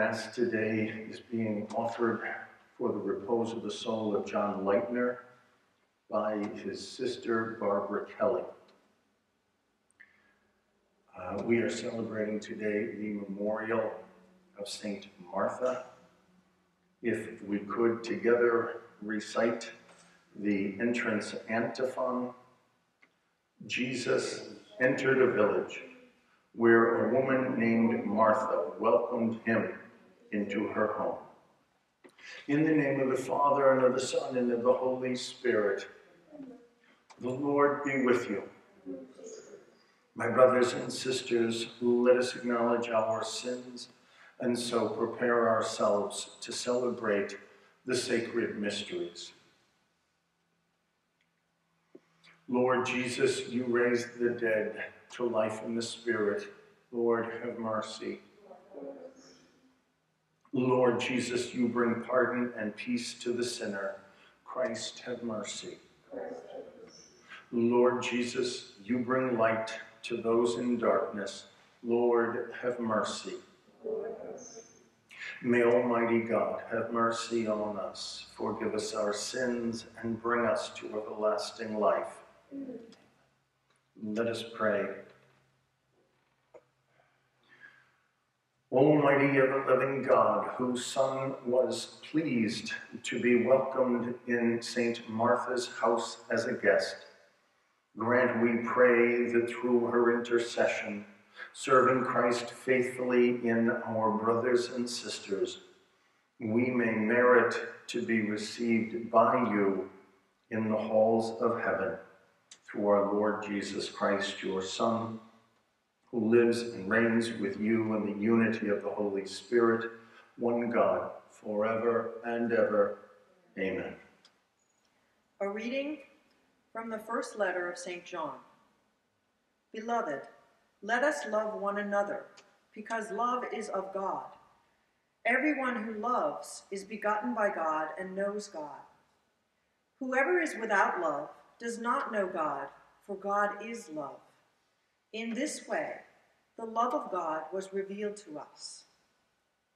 Mass today is being offered for the repose of the soul of John Leitner by his sister Barbara Kelly. Uh, we are celebrating today the memorial of Saint Martha. If we could together recite the entrance antiphon, Jesus entered a village where a woman named Martha welcomed him into her home. In the name of the Father, and of the Son, and of the Holy Spirit, the Lord be with you. My brothers and sisters, let us acknowledge our sins and so prepare ourselves to celebrate the sacred mysteries. Lord Jesus, you raised the dead to life in the Spirit. Lord, have mercy. Lord Jesus, you bring pardon and peace to the sinner. Christ, have mercy. Lord Jesus, you bring light to those in darkness. Lord, have mercy. May Almighty God have mercy on us, forgive us our sins, and bring us to everlasting life. Let us pray. Almighty ever-living God, whose Son was pleased to be welcomed in St. Martha's house as a guest, grant, we pray, that through her intercession, serving Christ faithfully in our brothers and sisters, we may merit to be received by you in the halls of heaven through our Lord Jesus Christ, your Son, who lives and reigns with you in the unity of the Holy Spirit, one God, forever and ever. Amen. A reading from the first letter of St. John. Beloved, let us love one another, because love is of God. Everyone who loves is begotten by God and knows God. Whoever is without love does not know God, for God is love. In this way, the love of God was revealed to us.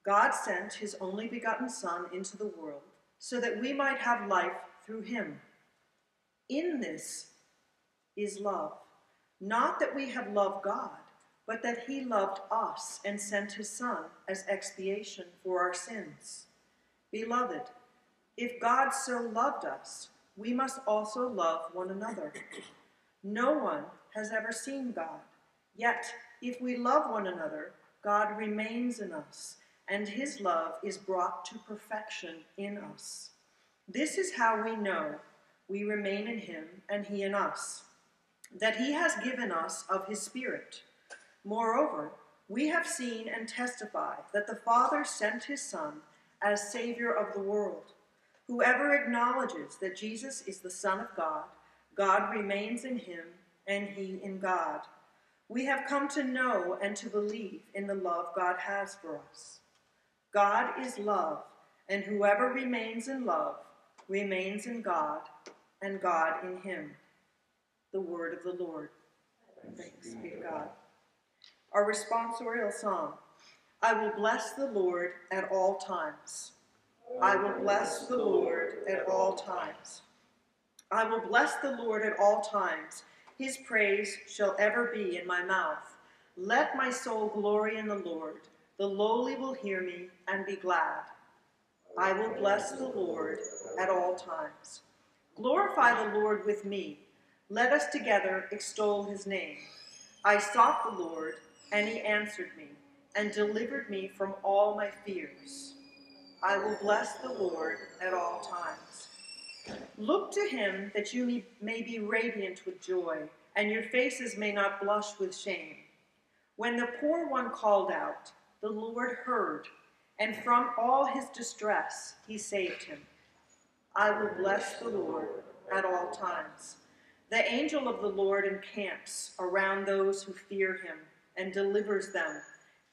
God sent his only begotten Son into the world so that we might have life through him. In this is love, not that we have loved God, but that he loved us and sent his Son as expiation for our sins. Beloved, if God so loved us, we must also love one another. No one has ever seen God, yet if we love one another, God remains in us, and his love is brought to perfection in us. This is how we know we remain in him and he in us, that he has given us of his Spirit. Moreover, we have seen and testify that the Father sent his Son as Savior of the world. Whoever acknowledges that Jesus is the Son of God, God remains in him and he in God. We have come to know and to believe in the love God has for us. God is love, and whoever remains in love remains in God, and God in him. The word of the Lord. Thanks be to God. Our responsorial psalm I will bless the Lord at all times. I will bless the Lord at all times. I will bless the Lord at all times. His praise shall ever be in my mouth. Let my soul glory in the Lord. The lowly will hear me and be glad. I will bless the Lord at all times. Glorify the Lord with me. Let us together extol his name. I sought the Lord, and he answered me, and delivered me from all my fears. I will bless the Lord at all times. Look to him that you may be radiant with joy, and your faces may not blush with shame. When the poor one called out, the Lord heard, and from all his distress he saved him. I will bless the Lord at all times. The angel of the Lord encamps around those who fear him and delivers them.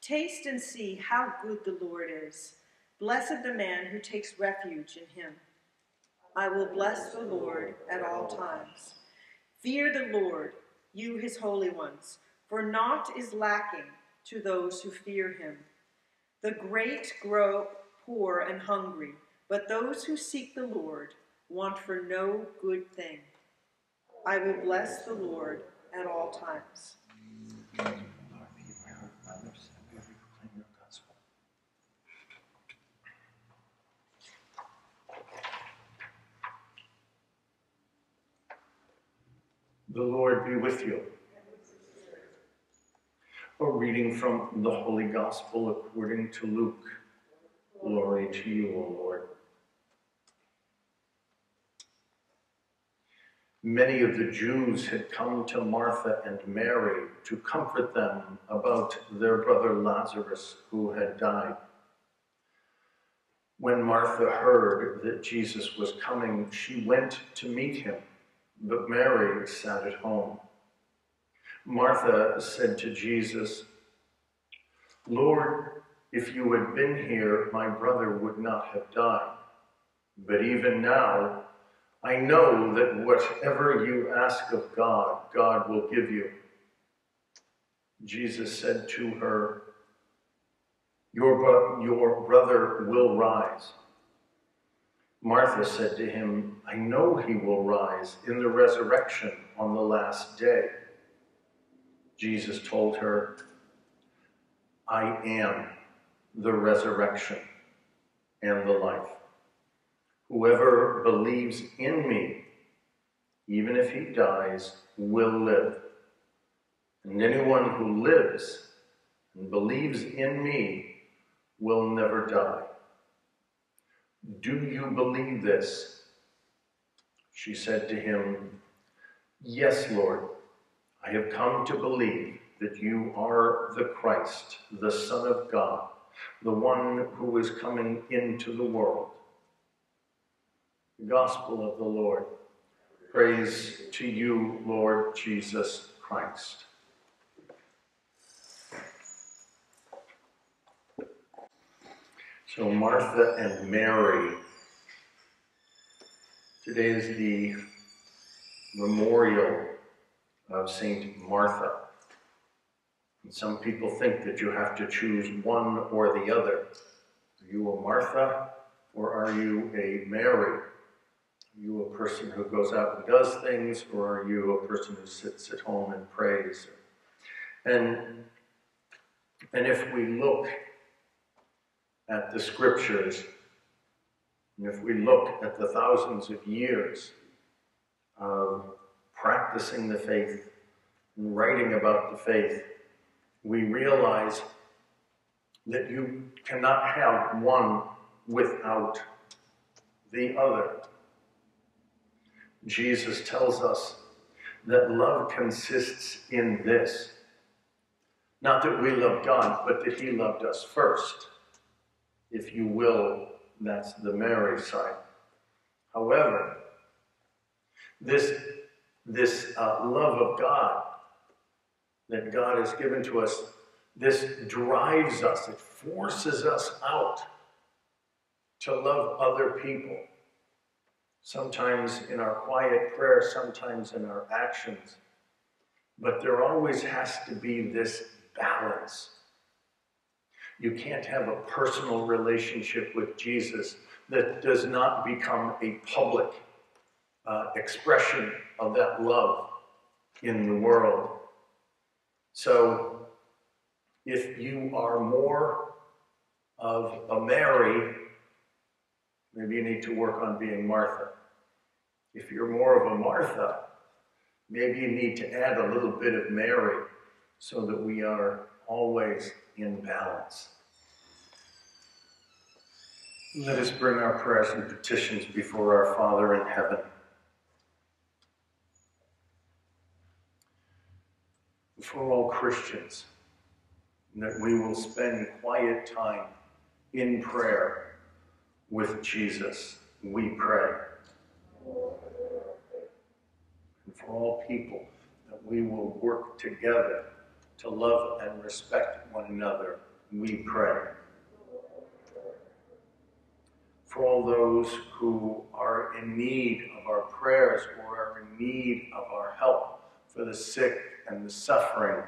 Taste and see how good the Lord is. Blessed the man who takes refuge in him. I will bless the Lord at all times. Fear the Lord, you his holy ones, for naught is lacking to those who fear him. The great grow poor and hungry, but those who seek the Lord want for no good thing. I will bless the Lord at all times. The Lord be with you. A reading from the Holy Gospel according to Luke. Glory to you, O Lord. Many of the Jews had come to Martha and Mary to comfort them about their brother Lazarus who had died. When Martha heard that Jesus was coming, she went to meet him, but Mary sat at home. Martha said to Jesus, Lord, if you had been here, my brother would not have died. But even now, I know that whatever you ask of God, God will give you. Jesus said to her, Your, your brother will rise. Martha said to him, I know he will rise in the resurrection on the last day. Jesus told her, I am the resurrection and the life. Whoever believes in me, even if he dies, will live. And anyone who lives and believes in me will never die. Do you believe this? She said to him, Yes, Lord. I have come to believe that you are the Christ, the Son of God, the one who is coming into the world. The Gospel of the Lord. Praise to you, Lord Jesus Christ. So, Martha and Mary. Today is the memorial of Saint Martha. And some people think that you have to choose one or the other. Are you a Martha or are you a Mary? Are you a person who goes out and does things or are you a person who sits at home and prays? And, and if we look at the scriptures, and if we look at the thousands of years of practicing the faith and writing about the faith, we realize that you cannot have one without the other. Jesus tells us that love consists in this not that we love God, but that He loved us first. If you will, that's the Mary side. However, this, this uh, love of God that God has given to us, this drives us, it forces us out to love other people. Sometimes in our quiet prayer, sometimes in our actions. But there always has to be this balance. You can't have a personal relationship with Jesus that does not become a public uh, expression of that love in the world. So, if you are more of a Mary, maybe you need to work on being Martha. If you're more of a Martha, maybe you need to add a little bit of Mary so that we are always in balance. Let us bring our prayers and petitions before our Father in heaven. For all Christians, that we will spend quiet time in prayer with Jesus, we pray. And for all people, that we will work together to love and respect one another, we pray. For all those who are in need of our prayers or are in need of our help, for the sick and the suffering,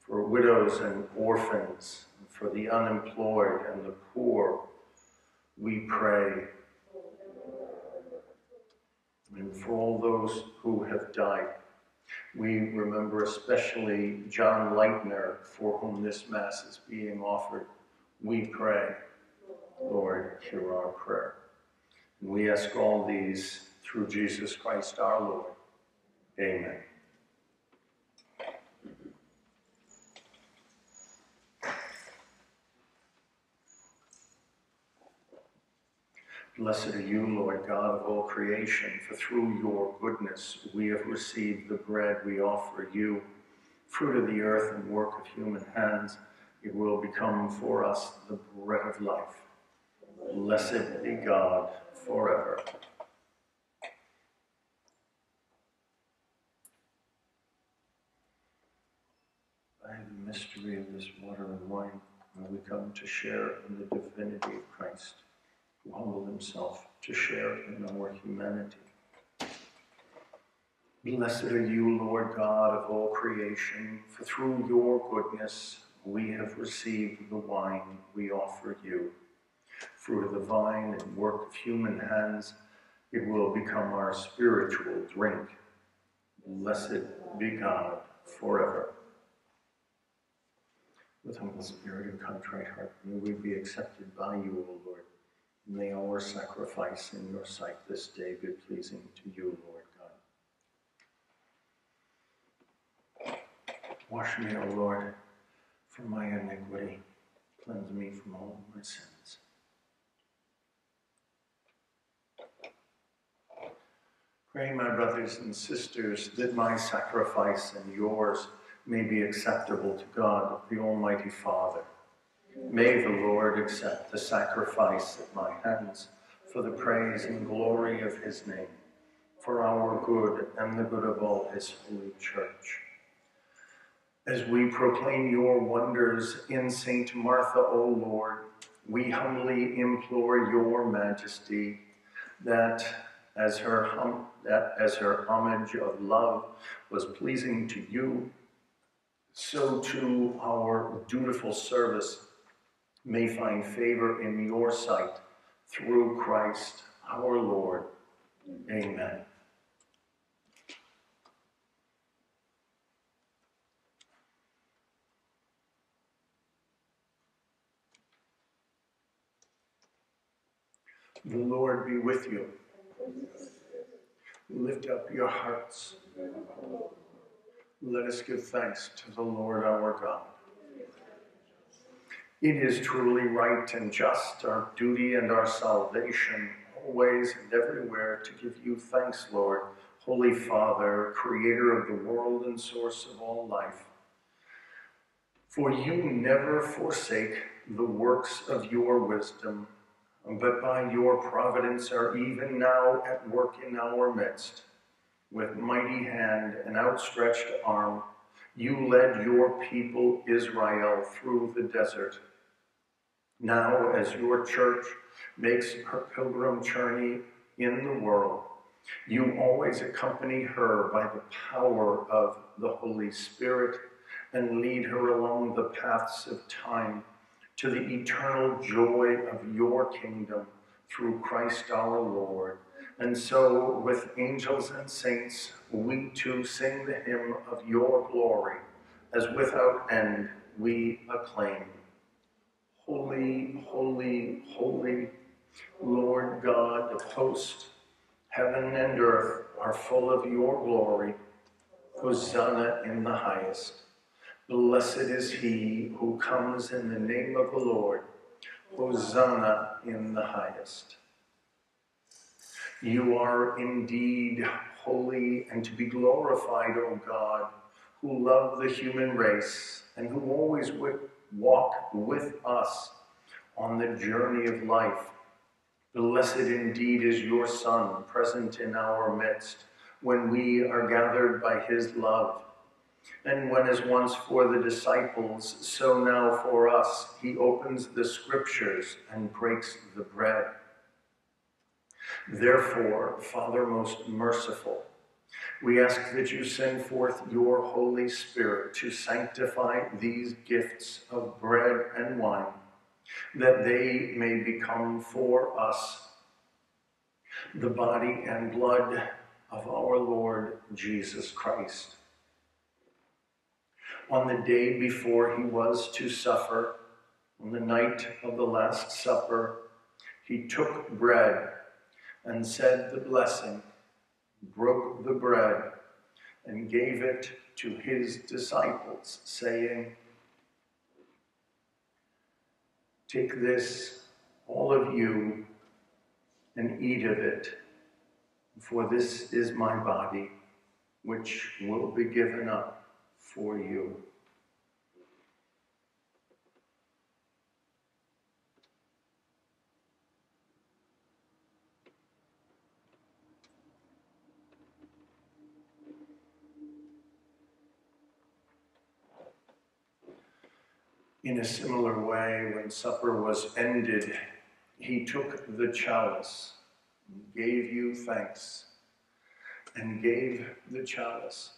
for widows and orphans, for the unemployed and the poor, we pray. And for all those who have died, we remember especially John Leitner, for whom this Mass is being offered. We pray, Lord, hear our prayer. And we ask all these through Jesus Christ our Lord. Amen. Blessed are you, Lord God of all creation, for through your goodness we have received the bread we offer you, fruit of the earth and work of human hands. It will become for us the bread of life. Blessed be God forever. By the mystery of this water and wine, we come to share in the divinity of Christ who humbled himself to share in our humanity. Blessed are you, Lord God of all creation, for through your goodness we have received the wine we offer you. Fruit of the vine and work of human hands, it will become our spiritual drink. Blessed be God forever. With humble spirit and contrite heart, may we be accepted by you, O Lord May our sacrifice in your sight this day be pleasing to you, Lord God. Wash me, O Lord, from my iniquity. Cleanse me from all my sins. Pray, my brothers and sisters, that my sacrifice and yours may be acceptable to God, the Almighty Father. May the Lord accept the sacrifice at my hands for the praise and glory of his name, for our good and the good of all his holy church. As we proclaim your wonders in St. Martha, O Lord, we humbly implore your majesty that as her, hum, as her homage of love was pleasing to you, so too our dutiful service may find favor in your sight through Christ our Lord. Amen. The Lord be with you. Lift up your hearts. Let us give thanks to the Lord our God. It is truly right and just, our duty and our salvation, always and everywhere, to give you thanks, Lord, Holy Father, creator of the world and source of all life. For you never forsake the works of your wisdom, but by your providence are even now at work in our midst. With mighty hand and outstretched arm, you led your people Israel through the desert now, as your church makes her pilgrim journey in the world, you always accompany her by the power of the Holy Spirit and lead her along the paths of time to the eternal joy of your kingdom through Christ our Lord. And so, with angels and saints, we too sing the hymn of your glory, as without end we acclaim. Holy, holy, holy, Lord God of hosts, heaven and earth are full of your glory. Hosanna in the highest. Blessed is he who comes in the name of the Lord. Hosanna in the highest. You are indeed holy and to be glorified, O God, who love the human race and who always walk with us on the journey of life. Blessed indeed is your Son, present in our midst, when we are gathered by his love. And when, as once for the disciples, so now for us, he opens the scriptures and breaks the bread. Therefore, Father most merciful, We ask that you send forth your Holy Spirit to sanctify these gifts of bread and wine, that they may become for us the body and blood of our Lord Jesus Christ. On the day before he was to suffer, on the night of the Last Supper, he took bread and said the blessing broke the bread, and gave it to his disciples, saying, Take this, all of you, and eat of it, for this is my body, which will be given up for you. In a similar way, when supper was ended, he took the chalice, gave you thanks, and gave the chalice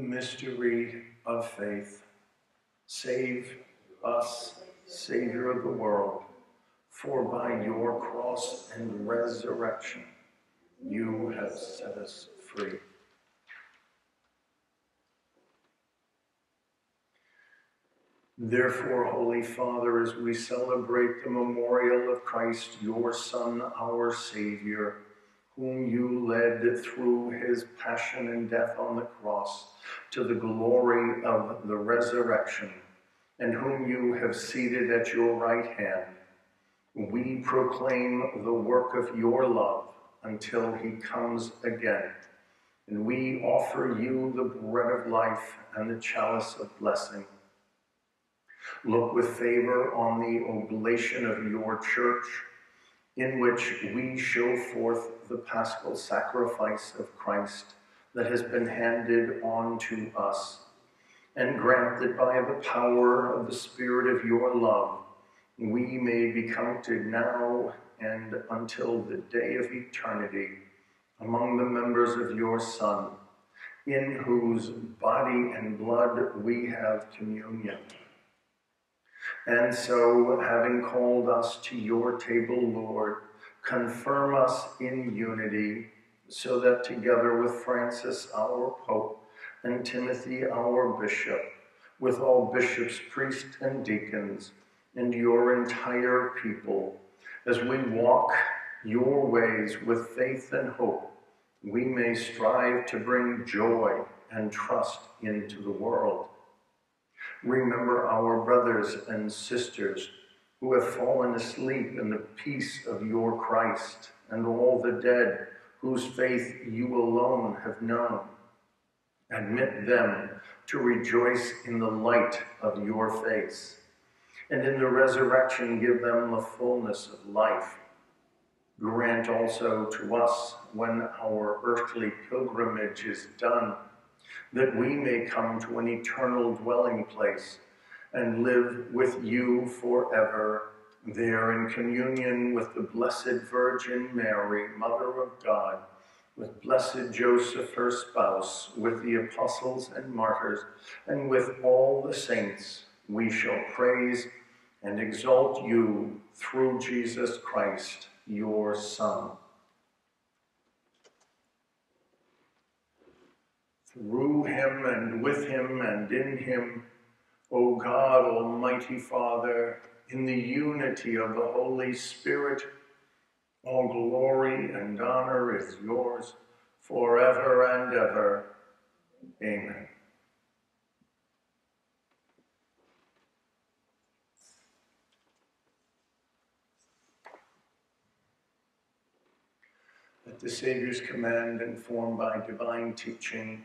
The mystery of faith. Save us Savior of the world, for by your cross and resurrection you have set us free. Therefore, Holy Father, as we celebrate the memorial of Christ, your Son, our Savior, whom you led through his passion and death on the cross to the glory of the resurrection, and whom you have seated at your right hand, we proclaim the work of your love until he comes again. And we offer you the bread of life and the chalice of blessing. Look with favor on the oblation of your church, in which we show forth the paschal sacrifice of Christ that has been handed on to us and grant that by the power of the Spirit of your love, we may be counted now and until the day of eternity among the members of your Son, in whose body and blood we have communion. And so, having called us to your table, Lord, confirm us in unity, so that together with Francis, our Pope, and Timothy, our bishop, with all bishops, priests, and deacons, and your entire people, as we walk your ways with faith and hope, we may strive to bring joy and trust into the world. Remember our brothers and sisters who have fallen asleep in the peace of your Christ, and all the dead whose faith you alone have known Admit them to rejoice in the light of your face. And in the resurrection, give them the fullness of life. Grant also to us, when our earthly pilgrimage is done, that we may come to an eternal dwelling place and live with you forever, there in communion with the Blessed Virgin Mary, Mother of God with blessed Joseph, her spouse, with the apostles and martyrs, and with all the saints, we shall praise and exalt you through Jesus Christ, your Son. through him and with him and in him, O God, Almighty Father, in the unity of the Holy Spirit, all glory and honor is yours forever and ever. Amen. Let the Savior's command, informed by divine teaching,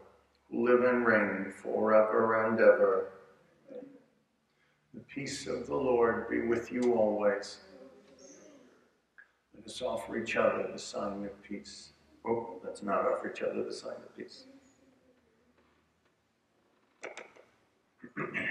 live and reign forever and ever. The peace of the Lord be with you always. Let us offer each other the sign of peace. Oh, let's not offer each other the sign of peace.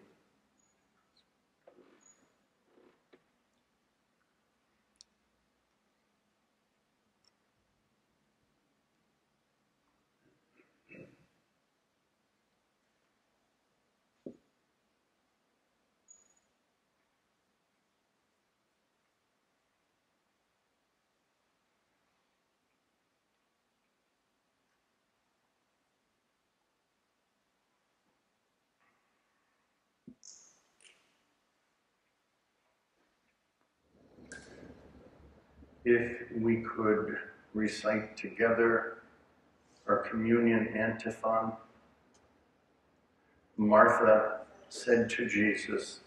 If we could recite together our communion antiphon. Martha said to Jesus,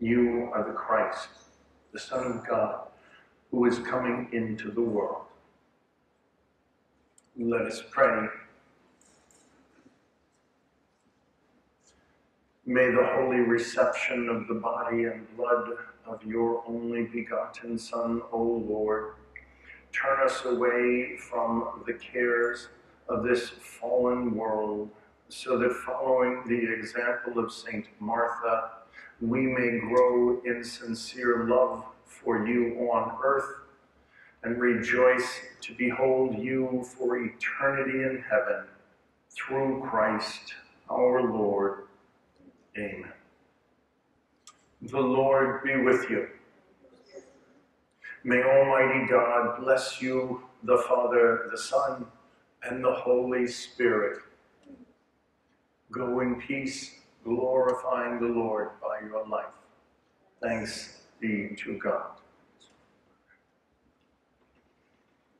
You are the Christ, the Son of God, who is coming into the world. Let us pray. May the holy reception of the body and blood of your only begotten Son, O Lord. Turn us away from the cares of this fallen world, so that following the example of Saint Martha, we may grow in sincere love for you on earth and rejoice to behold you for eternity in heaven through Christ our Lord. Amen. The Lord be with you. May Almighty God bless you, the Father, the Son, and the Holy Spirit. Go in peace glorifying the Lord by your life. Thanks be to God.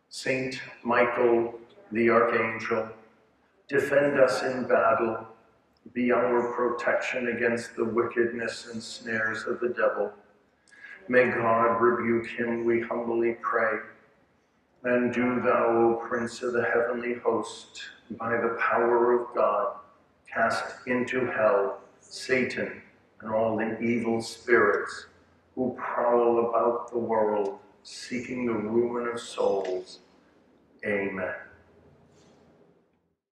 Saint Michael the Archangel, defend us in battle, be our protection against the wickedness and snares of the devil. May God rebuke him, we humbly pray. And do thou, O Prince of the heavenly host, by the power of God, cast into hell Satan and all the evil spirits who prowl about the world seeking the ruin of souls. Amen.